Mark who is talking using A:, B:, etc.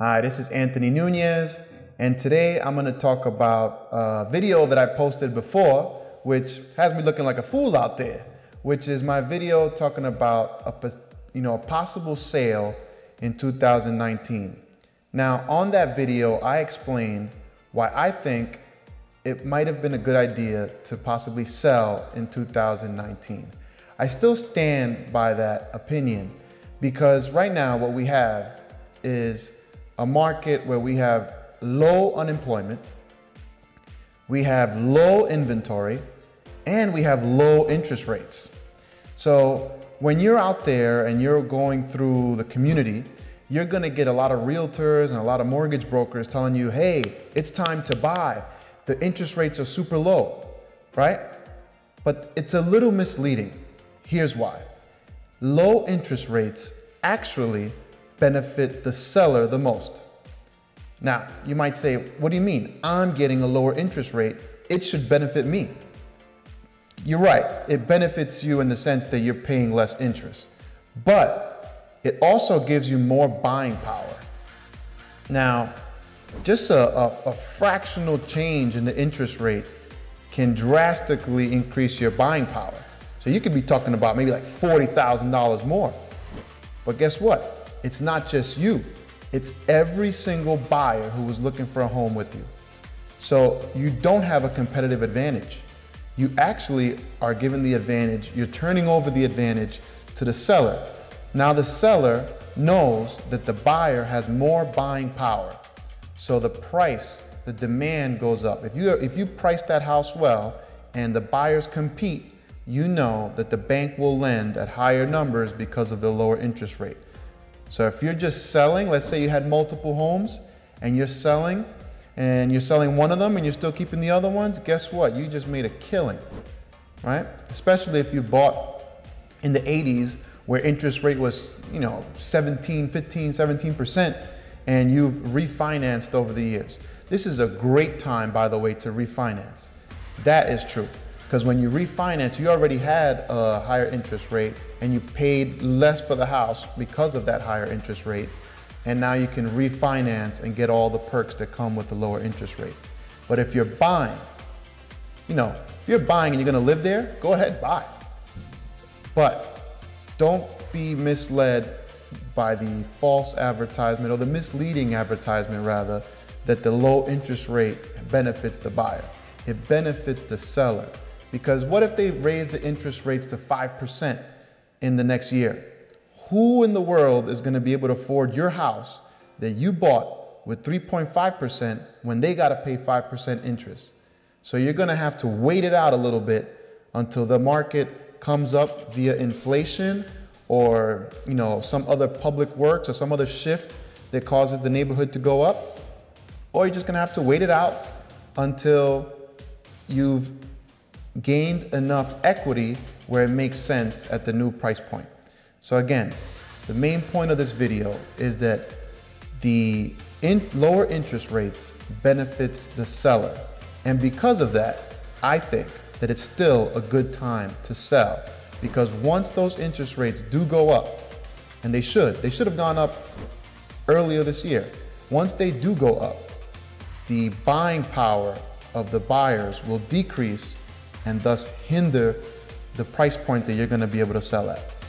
A: Hi, this is Anthony Nunez, and today I'm going to talk about a video that I posted before, which has me looking like a fool out there, which is my video talking about a, you know, a possible sale in 2019. Now, on that video, I explained why I think it might have been a good idea to possibly sell in 2019. I still stand by that opinion because right now what we have is a market where we have low unemployment, we have low inventory, and we have low interest rates. So when you're out there and you're going through the community, you're gonna get a lot of realtors and a lot of mortgage brokers telling you, hey, it's time to buy. The interest rates are super low, right? But it's a little misleading. Here's why. Low interest rates actually benefit the seller the most. Now, you might say, what do you mean? I'm getting a lower interest rate. It should benefit me. You're right. It benefits you in the sense that you're paying less interest. But it also gives you more buying power. Now, just a, a, a fractional change in the interest rate can drastically increase your buying power. So you could be talking about maybe like $40,000 more. But guess what? It's not just you. It's every single buyer who was looking for a home with you. So you don't have a competitive advantage. You actually are given the advantage, you're turning over the advantage to the seller. Now the seller knows that the buyer has more buying power. So the price, the demand goes up. If you, if you price that house well and the buyers compete, you know that the bank will lend at higher numbers because of the lower interest rate. So if you're just selling, let's say you had multiple homes and you're selling and you're selling one of them and you're still keeping the other ones, guess what? You just made a killing, right? Especially if you bought in the 80s where interest rate was, you know, 17, 15, 17% and you've refinanced over the years. This is a great time, by the way, to refinance. That is true. Because when you refinance, you already had a higher interest rate and you paid less for the house because of that higher interest rate. And now you can refinance and get all the perks that come with the lower interest rate. But if you're buying, you know, if you're buying and you're gonna live there, go ahead, buy. But don't be misled by the false advertisement or the misleading advertisement rather that the low interest rate benefits the buyer. It benefits the seller. Because what if they raise the interest rates to 5% in the next year? Who in the world is going to be able to afford your house that you bought with 3.5% when they got to pay 5% interest? So you're going to have to wait it out a little bit until the market comes up via inflation or, you know, some other public works or some other shift that causes the neighborhood to go up. Or you're just going to have to wait it out until you've gained enough equity where it makes sense at the new price point. So again, the main point of this video is that the in lower interest rates benefits the seller. And because of that, I think that it's still a good time to sell because once those interest rates do go up, and they should, they should have gone up earlier this year. Once they do go up, the buying power of the buyers will decrease and thus hinder the price point that you're to be able to sell at.